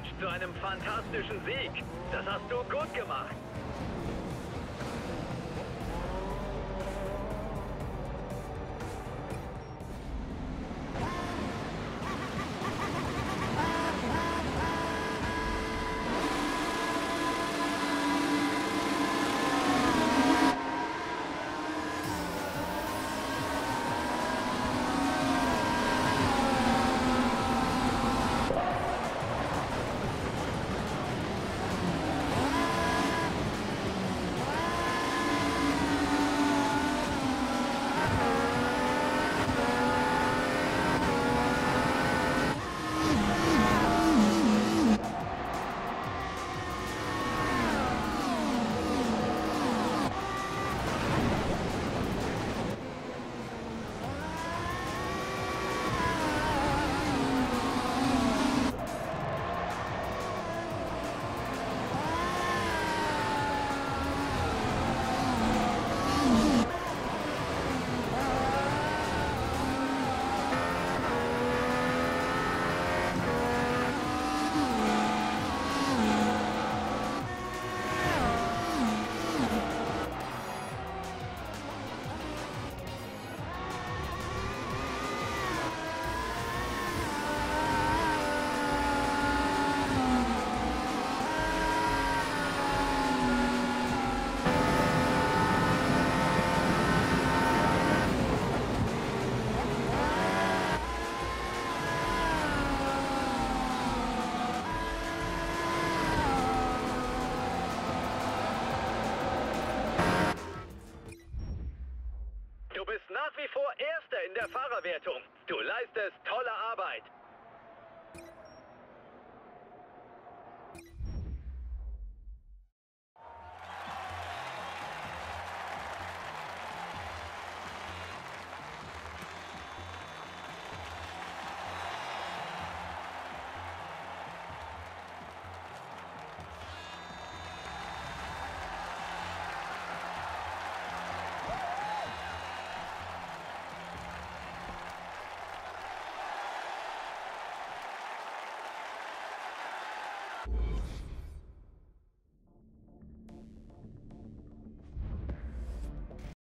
Glückwunsch zu einem fantastischen Sieg. Das hast du gut gemacht. nach wie vor Erster in der Fahrerwertung. Du leistest tolle Arbeit.